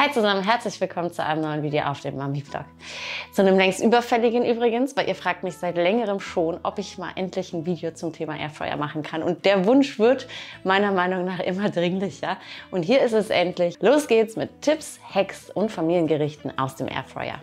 Hi zusammen, herzlich willkommen zu einem neuen Video auf dem Mami-Vlog. Zu einem längst überfälligen übrigens, weil ihr fragt mich seit längerem schon, ob ich mal endlich ein Video zum Thema Airfryer machen kann. Und der Wunsch wird meiner Meinung nach immer dringlicher. Und hier ist es endlich. Los geht's mit Tipps, Hacks und Familiengerichten aus dem Airfryer.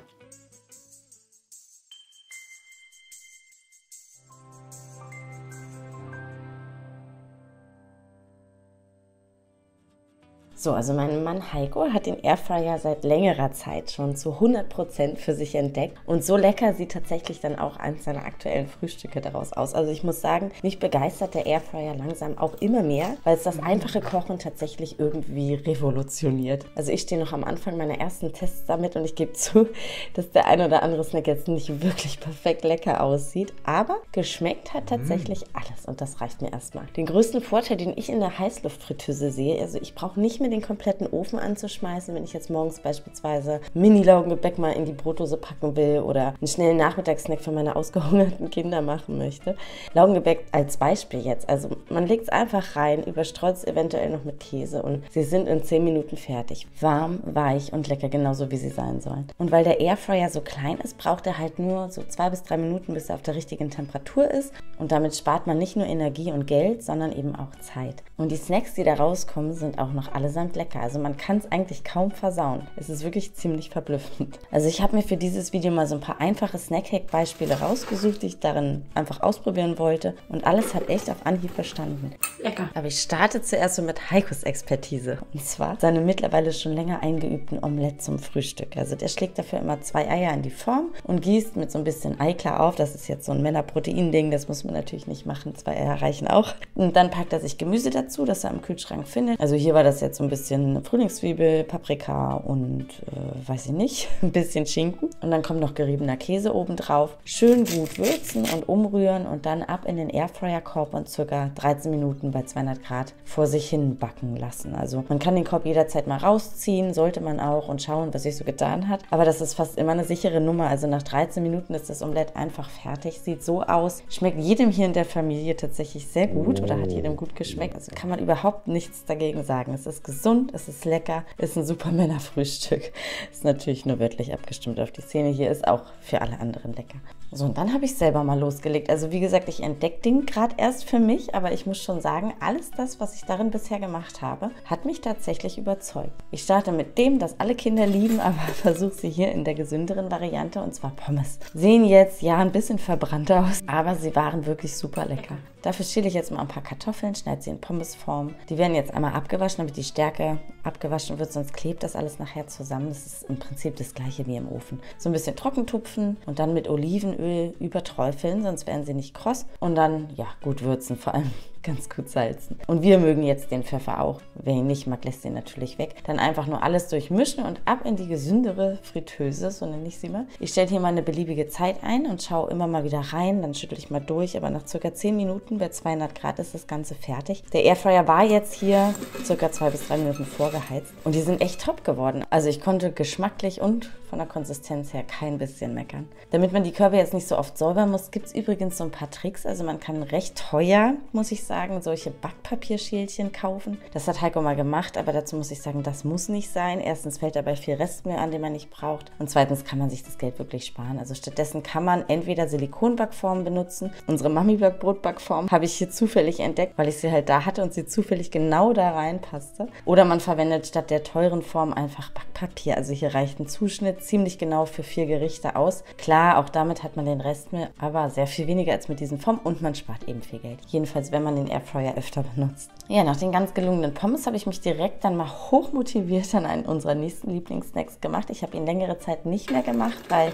So, also mein Mann Heiko hat den Airfryer seit längerer Zeit schon zu 100% für sich entdeckt. Und so lecker sieht tatsächlich dann auch eins seiner aktuellen Frühstücke daraus aus. Also ich muss sagen, mich begeistert der Airfryer langsam auch immer mehr, weil es das einfache Kochen tatsächlich irgendwie revolutioniert. Also ich stehe noch am Anfang meiner ersten Tests damit und ich gebe zu, dass der ein oder andere Snack jetzt nicht wirklich perfekt lecker aussieht. Aber geschmeckt hat tatsächlich alles und das reicht mir erstmal. Den größten Vorteil, den ich in der Heißluftfritteuse sehe, also ich brauche nicht mehr mir den kompletten Ofen anzuschmeißen, wenn ich jetzt morgens beispielsweise Mini-Laugengebäck mal in die Brotdose packen will oder einen schnellen Nachmittagssnack für meine ausgehungerten Kinder machen möchte. Laugengebäck als Beispiel jetzt. Also man legt es einfach rein, überstreut es eventuell noch mit Käse und sie sind in 10 Minuten fertig. Warm, weich und lecker, genauso wie sie sein sollen. Und weil der Airfryer so klein ist, braucht er halt nur so zwei bis drei Minuten, bis er auf der richtigen Temperatur ist. Und damit spart man nicht nur Energie und Geld, sondern eben auch Zeit. Und die Snacks, die da rauskommen, sind auch noch allesamt allesamt lecker. Also man kann es eigentlich kaum versauen. Es ist wirklich ziemlich verblüffend. Also ich habe mir für dieses Video mal so ein paar einfache Snackhack-Beispiele rausgesucht, die ich darin einfach ausprobieren wollte. Und alles hat echt auf Anhieb verstanden. Lecker. Aber ich starte zuerst so mit Heikos Expertise. Und zwar seine mittlerweile schon länger eingeübten Omelette zum Frühstück. Also der schlägt dafür immer zwei Eier in die Form und gießt mit so ein bisschen Eiklar auf. Das ist jetzt so ein Männerprotein-Ding, das muss man natürlich nicht machen. Zwei Eier reichen auch. Und dann packt er sich Gemüse dazu, das er im Kühlschrank findet. Also hier war das jetzt so ein bisschen Frühlingszwiebel, Paprika und äh, weiß ich nicht, ein bisschen Schinken. Und dann kommt noch geriebener Käse oben drauf. Schön gut würzen und umrühren und dann ab in den Airfryer-Korb und circa 13 Minuten bei 200 Grad vor sich hin backen lassen. Also man kann den Korb jederzeit mal rausziehen, sollte man auch und schauen, was sich so getan hat. Aber das ist fast immer eine sichere Nummer. Also nach 13 Minuten ist das Omelett einfach fertig. Sieht so aus. Schmeckt jedem hier in der Familie tatsächlich sehr gut oder hat jedem gut geschmeckt. Also kann man überhaupt nichts dagegen sagen. Es ist gesund gesund, es ist lecker, ist ein super Männerfrühstück. Ist natürlich nur wörtlich abgestimmt auf die Szene. Hier ist auch für alle anderen lecker. So, und dann habe ich selber mal losgelegt. Also wie gesagt, ich entdecke den gerade erst für mich, aber ich muss schon sagen, alles das, was ich darin bisher gemacht habe, hat mich tatsächlich überzeugt. Ich starte mit dem, das alle Kinder lieben, aber versuche sie hier in der gesünderen Variante, und zwar Pommes. Sehen jetzt ja ein bisschen verbrannt aus, aber sie waren wirklich super lecker. Dafür schäle ich jetzt mal ein paar Kartoffeln, schneide sie in Pommesform. Die werden jetzt einmal abgewaschen, damit die Stärke abgewaschen wird, sonst klebt das alles nachher zusammen. Das ist im Prinzip das gleiche wie im Ofen. So ein bisschen trocken tupfen und dann mit Olivenöl überträufeln, sonst werden sie nicht kross. Und dann, ja, gut würzen, vor allem ganz gut salzen. Und wir mögen jetzt den Pfeffer auch. Wer ihn nicht mag, lässt ihn natürlich weg. Dann einfach nur alles durchmischen und ab in die gesündere Fritteuse, so nenne ich sie mal. Ich stelle hier mal eine beliebige Zeit ein und schaue immer mal wieder rein. Dann schüttle ich mal durch, aber nach circa 10 Minuten bei 200 Grad ist das Ganze fertig. Der Airfryer war jetzt hier circa 2 bis 3 Minuten vorgeheizt und die sind echt top geworden. Also ich konnte geschmacklich und von der Konsistenz her kein bisschen meckern. Damit man die Körbe jetzt nicht so oft säubern muss, gibt es übrigens so ein paar Tricks. Also man kann recht teuer, muss ich sagen, solche Backpapierschälchen kaufen. Das hat Heiko mal gemacht, aber dazu muss ich sagen, das muss nicht sein. Erstens fällt dabei viel Restmüll an, den man nicht braucht. Und zweitens kann man sich das Geld wirklich sparen. Also stattdessen kann man entweder Silikonbackformen benutzen. Unsere Mami-Brotbackform habe ich hier zufällig entdeckt, weil ich sie halt da hatte und sie zufällig genau da reinpasste. Oder man verwendet statt der teuren Form einfach Backpapier. Also hier reicht ein Zuschnitt ziemlich genau für vier Gerichte aus. Klar, auch damit hat man den Restmüll, aber sehr viel weniger als mit diesen Formen und man spart eben viel Geld. Jedenfalls, wenn man den Airfryer öfter benutzt. Ja, nach den ganz gelungenen Pommes habe ich mich direkt dann mal hochmotiviert an einen unserer nächsten Lieblingssnacks gemacht. Ich habe ihn längere Zeit nicht mehr gemacht, weil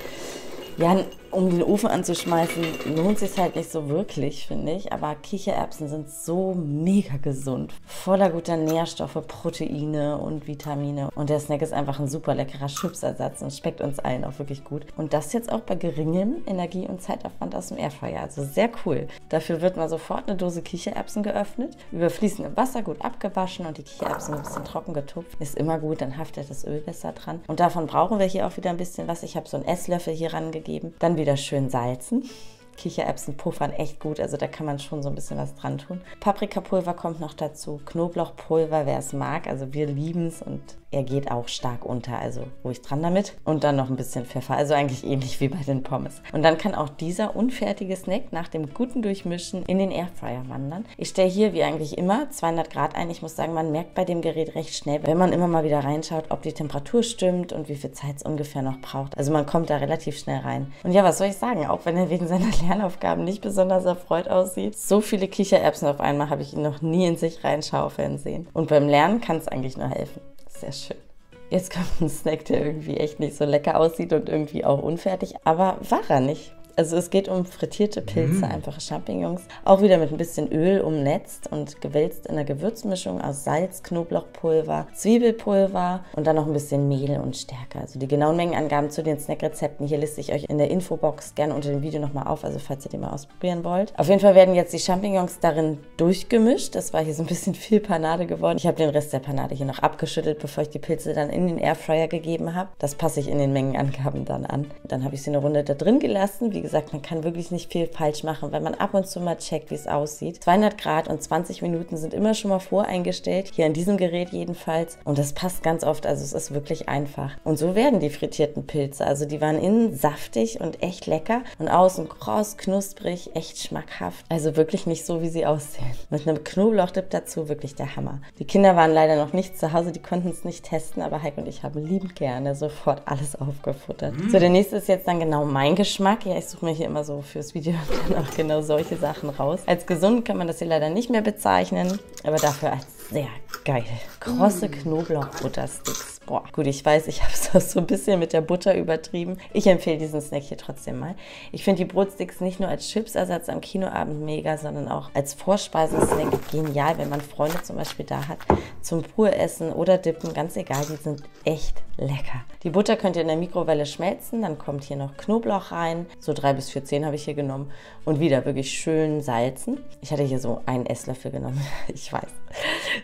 ja, um den Ofen anzuschmeißen, lohnt sich halt nicht so wirklich, finde ich. Aber Kichererbsen sind so mega gesund. Voller guter Nährstoffe, Proteine und Vitamine. Und der Snack ist einfach ein super leckerer Chipsersatz und schmeckt uns allen auch wirklich gut. Und das jetzt auch bei geringem Energie- und Zeitaufwand aus dem Airfryer. Also sehr cool. Dafür wird mal sofort eine Dose Kichererbsen geöffnet, über fließendem Wasser gut abgewaschen und die Kichererbsen ein bisschen trocken getupft. Ist immer gut, dann haftet das Öl besser dran. Und davon brauchen wir hier auch wieder ein bisschen was. Ich habe so einen Esslöffel hier rangegeben. Dann wieder schön salzen. Kichererbsen puffern echt gut, also da kann man schon so ein bisschen was dran tun. Paprikapulver kommt noch dazu, Knoblauchpulver, wer es mag, also wir lieben es und er geht auch stark unter, also ruhig dran damit. Und dann noch ein bisschen Pfeffer, also eigentlich ähnlich wie bei den Pommes. Und dann kann auch dieser unfertige Snack nach dem guten Durchmischen in den Airfryer wandern. Ich stelle hier wie eigentlich immer 200 Grad ein. Ich muss sagen, man merkt bei dem Gerät recht schnell, wenn man immer mal wieder reinschaut, ob die Temperatur stimmt und wie viel Zeit es ungefähr noch braucht. Also man kommt da relativ schnell rein. Und ja, was soll ich sagen? Auch wenn er wegen seiner Lernaufgaben nicht besonders erfreut aussieht, so viele Kichererbsen auf einmal habe ich ihn noch nie in sich reinschaufeln sehen. Und beim Lernen kann es eigentlich nur helfen. Sehr schön. Jetzt kommt ein Snack, der irgendwie echt nicht so lecker aussieht und irgendwie auch unfertig, aber war er nicht. Also es geht um frittierte Pilze, mm. einfache Champignons. Auch wieder mit ein bisschen Öl umnetzt und gewälzt in einer Gewürzmischung aus Salz, Knoblauchpulver, Zwiebelpulver und dann noch ein bisschen Mehl und Stärke. Also die genauen Mengenangaben zu den Snackrezepten hier liste ich euch in der Infobox gerne unter dem Video nochmal auf, also falls ihr die mal ausprobieren wollt. Auf jeden Fall werden jetzt die Champignons darin durchgemischt. Das war hier so ein bisschen viel Panade geworden. Ich habe den Rest der Panade hier noch abgeschüttelt, bevor ich die Pilze dann in den Airfryer gegeben habe. Das passe ich in den Mengenangaben dann an. Dann habe ich sie eine Runde da drin gelassen. Wie gesagt, man kann wirklich nicht viel falsch machen, wenn man ab und zu mal checkt, wie es aussieht. 200 Grad und 20 Minuten sind immer schon mal voreingestellt, hier an diesem Gerät jedenfalls. Und das passt ganz oft, also es ist wirklich einfach. Und so werden die frittierten Pilze. Also die waren innen saftig und echt lecker und außen kross, knusprig, echt schmackhaft. Also wirklich nicht so, wie sie aussehen. Mit einem Knoblauchdip dazu, wirklich der Hammer. Die Kinder waren leider noch nicht zu Hause, die konnten es nicht testen, aber Heike und ich haben liebend gerne sofort alles aufgefuttert. Mhm. So, der nächste ist jetzt dann genau mein Geschmack. Ja, ich suche mir hier immer so fürs Video dann auch genau solche Sachen raus. Als gesund kann man das hier leider nicht mehr bezeichnen, aber dafür als sehr geil. Krosse Knoblauchbuttersticks. Boah, gut, ich weiß, ich habe es so ein bisschen mit der Butter übertrieben. Ich empfehle diesen Snack hier trotzdem mal. Ich finde die Brotsticks nicht nur als Chipsersatz am Kinoabend mega, sondern auch als Vorspeisensnack genial, wenn man Freunde zum Beispiel da hat. Zum pur essen oder dippen, ganz egal, die sind echt lecker. Die Butter könnt ihr in der Mikrowelle schmelzen, dann kommt hier noch Knoblauch rein. So drei bis vier Zehen habe ich hier genommen. Und wieder wirklich schön salzen. Ich hatte hier so einen Esslöffel genommen, ich weiß.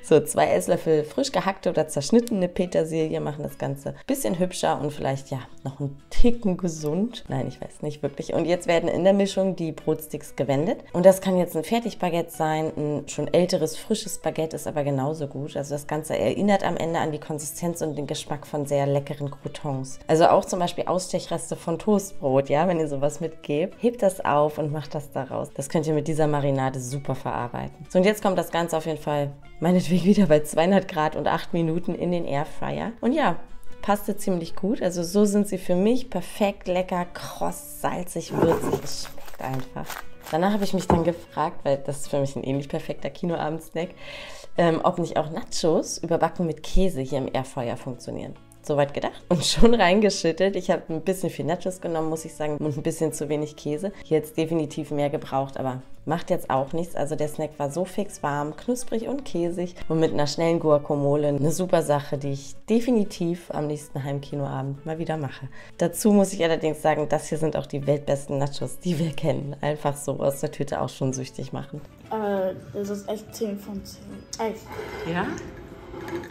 So zwei Esslöffel frisch gehackte oder zerschnittene Petersilie machen das Ganze ein bisschen hübscher und vielleicht ja noch ein Ticken gesund. Nein, ich weiß nicht wirklich. Und jetzt werden in der Mischung die Brotsticks gewendet. Und das kann jetzt ein Fertigbaguette sein, ein schon älteres, frisches Baguette ist aber genauso gut. Also das Ganze erinnert am Ende an die Konsistenz und den Geschmack von sehr leckeren Croutons. Also auch zum Beispiel Ausstechreste von Toastbrot, ja, wenn ihr sowas mitgebt. Hebt das auf und macht das daraus. Das könnt ihr mit dieser Marinade super verarbeiten. So, und jetzt kommt das Ganze auf jeden Fall meinetwegen wieder bei 200 Grad und 8 Minuten in den Airfryer. Und ja, passte ziemlich gut. Also so sind sie für mich perfekt lecker, kross, salzig, würzig. Es schmeckt einfach. Danach habe ich mich dann gefragt, weil das ist für mich ein ähnlich perfekter Kinoabendsnack, ähm, ob nicht auch Nachos überbacken mit Käse hier im Airfryer funktionieren. Soweit gedacht und schon reingeschüttet. Ich habe ein bisschen viel Nachos genommen, muss ich sagen, und ein bisschen zu wenig Käse. Hier jetzt definitiv mehr gebraucht, aber macht jetzt auch nichts. Also der Snack war so fix warm, knusprig und käsig und mit einer schnellen Guacamole eine super Sache, die ich definitiv am nächsten Heimkinoabend mal wieder mache. Dazu muss ich allerdings sagen, das hier sind auch die weltbesten Nachos, die wir kennen. Einfach so aus der Tüte auch schon süchtig machen. Aber das ist echt 10 von 10. Echt. Ja?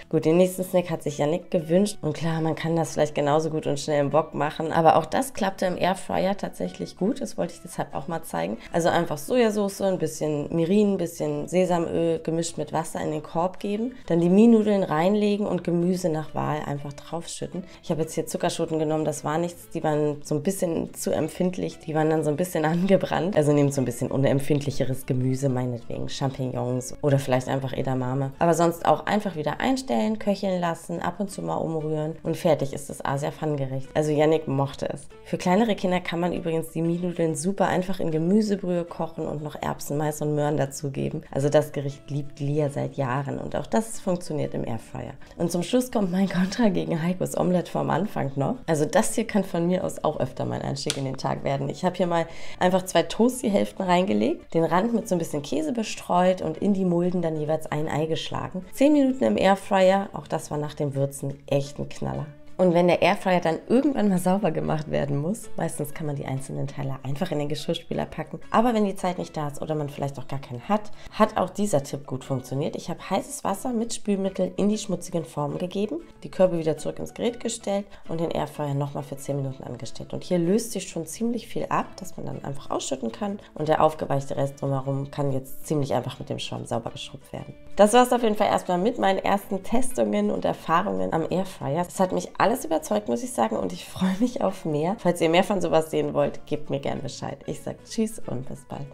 Gut, den nächsten Snack hat sich Janik gewünscht. Und klar, man kann das vielleicht genauso gut und schnell im Bock machen. Aber auch das klappte im Airfryer tatsächlich gut. Das wollte ich deshalb auch mal zeigen. Also einfach Sojasauce, ein bisschen Mirin, ein bisschen Sesamöl gemischt mit Wasser in den Korb geben. Dann die Mienudeln reinlegen und Gemüse nach Wahl einfach draufschütten. Ich habe jetzt hier Zuckerschoten genommen. Das war nichts. Die waren so ein bisschen zu empfindlich. Die waren dann so ein bisschen angebrannt. Also nehmt so ein bisschen unempfindlicheres Gemüse, meinetwegen Champignons oder vielleicht einfach Edamame. Aber sonst auch einfach wieder ein einstellen, köcheln lassen, ab und zu mal umrühren und fertig ist das Asia Pfannengericht. Also Yannick mochte es. Für kleinere Kinder kann man übrigens die Mienudeln super einfach in Gemüsebrühe kochen und noch Erbsen, Mais und Möhren dazugeben. Also das Gericht liebt Lia seit Jahren und auch das funktioniert im Airfryer. Und zum Schluss kommt mein Kontra gegen Heikos Omelette vom Anfang noch. Also das hier kann von mir aus auch öfter mein Einstieg in den Tag werden. Ich habe hier mal einfach zwei Toasty-Hälften reingelegt, den Rand mit so ein bisschen Käse bestreut und in die Mulden dann jeweils ein Ei geschlagen. Zehn Minuten im Airfryer Airfryer. Auch das war nach dem Würzen echt ein Knaller. Und wenn der Airfryer dann irgendwann mal sauber gemacht werden muss, meistens kann man die einzelnen Teile einfach in den Geschirrspüler packen. Aber wenn die Zeit nicht da ist oder man vielleicht auch gar keinen hat, hat auch dieser Tipp gut funktioniert. Ich habe heißes Wasser mit Spülmittel in die schmutzigen Formen gegeben, die Körbe wieder zurück ins Gerät gestellt und den Airfryer nochmal für 10 Minuten angestellt. Und hier löst sich schon ziemlich viel ab, dass man dann einfach ausschütten kann und der aufgeweichte Rest drumherum kann jetzt ziemlich einfach mit dem Schwamm sauber geschrubbt werden. Das war es auf jeden Fall erstmal mit meinen ersten Testungen und Erfahrungen am Airfryer. Es hat mich alles überzeugt, muss ich sagen, und ich freue mich auf mehr. Falls ihr mehr von sowas sehen wollt, gebt mir gerne Bescheid. Ich sage Tschüss und bis bald.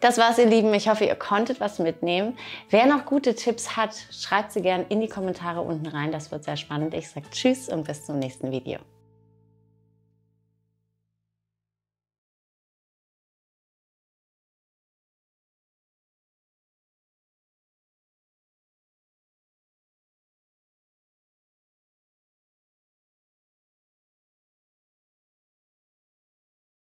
Das war's, ihr Lieben. Ich hoffe, ihr konntet was mitnehmen. Wer noch gute Tipps hat, schreibt sie gerne in die Kommentare unten rein. Das wird sehr spannend. Ich sage Tschüss und bis zum nächsten Video.